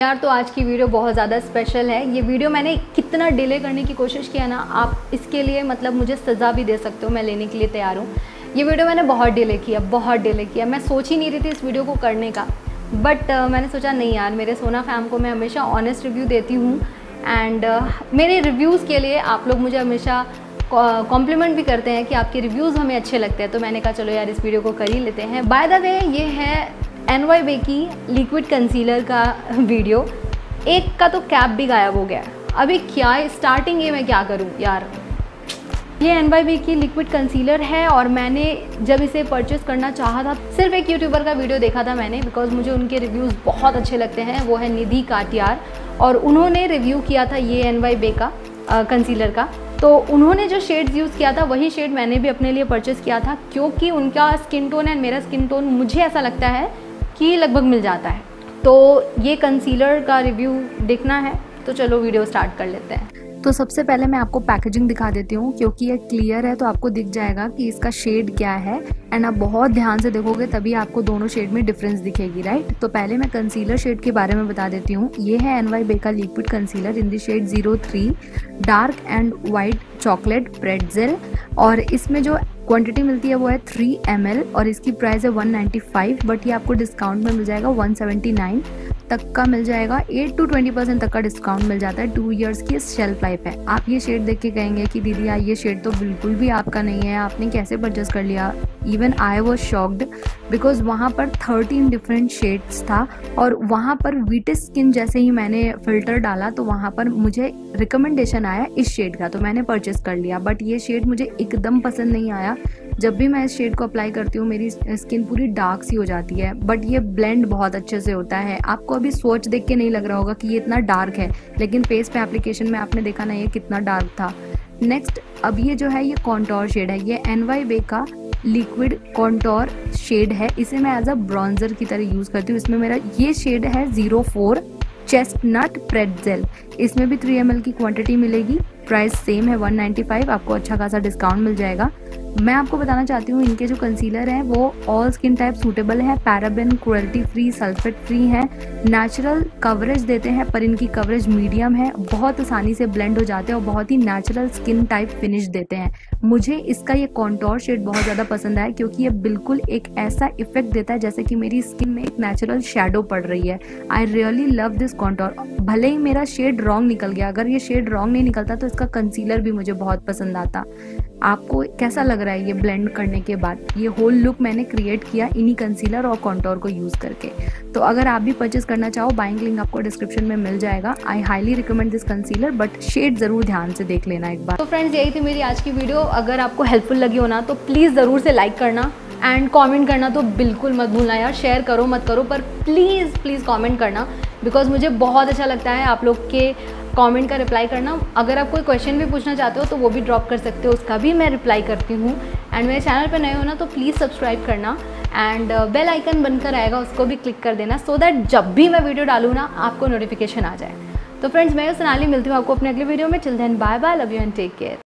यार तो आज की वीडियो बहुत ज़्यादा स्पेशल है। ये वीडियो मैंने कितना डिले करने की कोशिश किया ना आप इसके लिए मतलब मुझे सज़ा भी दे सकते हो मैं लेने के लिए तैयार हूँ। ये वीडियो मैंने बहुत डिले किया बहुत डिले किया। मैं सोच ही नहीं रही थी इस वीडियो को करने का। बट uh, मैंने सोचा नहीं यार मेरे सोना फैम को मैं हमेशा ऑनेस्ट रिव्यू देती हूँ एंड uh, मेरे रिव्यूज़ के लिए आप लोग मुझे हमेशा कॉम्प्लीमेंट भी करते हैं कि आपके रिव्यूज़ हमें अच्छे लगते हैं। तो मैंने कहा चलो यार इस वीडियो को कर ही लेते हैं। बाय द वे ये है एन वाई बे की लिक्विड कंसीलर का वीडियो एक का तो कैप भी गायब हो गया अभी क्या स्टार्टिंग ये मैं क्या करूँ यार? ये एन वाई बी की लिक्विड कंसीलर है और मैंने जब इसे परचेस करना चाहा था, सिर्फ़ एक यूट्यूबर का वीडियो देखा था मैंने बिकॉज़ मुझे उनके रिव्यूज़ बहुत अच्छे लगते हैं। वो है निधि काटियार और उन्होंने रिव्यू किया था ये एन वाई बे का कंसीलर का। तो उन्होंने जो शेड्स यूज़ किया था, वही शेड मैंने भी अपने लिए परचेज़ किया था, क्योंकि उनका स्किन टोन एंड मेरा स्किन टोन मुझे ऐसा लगता है कि लगभग मिल जाता है। तो ये कंसीलर का रिव्यू देखना है तो चलो वीडियो स्टार्ट कर लेते हैं। तो सबसे पहले मैं आपको पैकेजिंग दिखा देती हूँ, क्योंकि ये क्लियर है तो आपको दिख जाएगा कि इसका शेड क्या है। एंड आप बहुत ध्यान से देखोगे, तभी आपको दोनों शेड में डिफरेंस दिखेगी राइट तो पहले मैं कंसीलर शेड के बारे में बता देती हूँ। ये है एन वाई बेका liquid concealer in the shade zero three dark and white chocolate प्रेडजेल और इसमें जो क्वांटिटी मिलती है वो है थ्री एम और इसकी प्राइस है वन बट ये आपको डिस्काउंट में मिल जाएगा वन तक का मिल जाएगा। एट टू ट्वेंटी परसेंट तक का डिस्काउंट मिल जाता है। टू ईयर्स की शेल्फ लाइफ है। आप ये शेड देख के कहेंगे कि दीदी, यार ये शेड तो बिल्कुल भी आपका नहीं है। आपने कैसे परचेस कर लिया? Even I was shocked because वहाँ पर थर्टीन डिफरेंट शेड्स था और वहाँ पर वीटिस स्किन जैसे ही मैंने फ़िल्टर डाला तो वहाँ पर मुझे रिकमेंडेशन आया इस शेड का। तो मैंने परचेस कर लिया। बट ये शेड मुझे एकदम पसंद नहीं आया। जब भी मैं इस शेड को अप्लाई करती हूँ, मेरी स्किन पूरी डार्क सी हो जाती है बट ये ब्लेंड बहुत अच्छे से होता है। आपको अभी सोच देख के नहीं लग रहा होगा कि ये इतना डार्क है, लेकिन फेस पे एप्लीकेशन में आपने देखा ना ये कितना डार्क था। नेक्स्ट अब ये जो है, ये कॉन्टोर शेड है। ये एन वाई बे का लिक्विड कॉन्टोर शेड है। इसे मैं एज अ ब्राउन्जर की तरह यूज़ करती हूँ। इसमें मेरा ये शेड है ज़ीरो फोर चेस्ट नट प्रेडजेल इसमें भी थ्री एम की क्वांटिटी मिलेगी। प्राइस सेम है 195 आपको अच्छा खासा डिस्काउंट मिल जाएगा। मैं आपको बताना चाहती हूँ, इनके जो कंसीलर हैं, वो ऑल स्किन टाइप सूटेबल हैं paraben cruelty free sulphate free है। नेचुरल कवरेज देते हैं, पर इनकी कवरेज मीडियम है, बहुत आसानी से ब्लेंड हो जाते हैं और बहुत ही नेचुरल स्किन टाइप फिनिश देते हैं। मुझे इसका ये कॉन्टोर शेड बहुत ज़्यादा पसंद आया, क्योंकि ये बिल्कुल एक ऐसा इफ़ेक्ट देता है, जैसे कि मेरी स्किन में एक नेचुरल शेडो पड़ रही है। I really love this contour भले ही मेरा शेड रॉन्ग निकल गया, अगर ये शेड रॉन्ग नहीं निकलता तो इसका कंसीलर भी मुझे बहुत पसंद आता। आपको कैसा लग रहा है ये ब्लेंड करने के बाद? ये होल लुक मैंने क्रिएट किया इन्हीं कंसीलर और कॉन्टोर को यूज़ करके। तो अगर आप भी परचेस करना चाहो बाइंग लिंक आपको डिस्क्रिप्शन में मिल जाएगा। I highly recommend this concealer but shade ज़रूर ध्यान से देख लेना एक बार। तो फ्रेंड्स यही थी मेरी आज की वीडियो अगर आपको हेल्पफुल लगी हो ना तो प्लीज़ ज़रूर से लाइक करना एंड कमेंट करना तो बिल्कुल मत भूलना यार। शेयर करो, मत करो, पर प्लीज़ प्लीज़ कमेंट करना बिकॉज़ मुझे बहुत अच्छा लगता है आप लोग के कमेंट का रिप्लाई करना। अगर आप कोई क्वेश्चन भी पूछना चाहते हो तो वो भी ड्रॉप कर सकते हो। उसका भी मैं रिप्लाई करती हूँ। एंड मेरे चैनल पर नए हो ना तो प्लीज़ सब्सक्राइब करना। एंड बेल आइकन बनकर आएगा, उसको भी क्लिक कर देना सो so दैट जब भी मैं वीडियो डालूँ ना, आपको नोटिफिकेशन आ जाए। तो फ्रेंड्स मैं सोनाली, मिलती हूँ आपको अपने अगले वीडियो में। Chill then bye bye love you and take care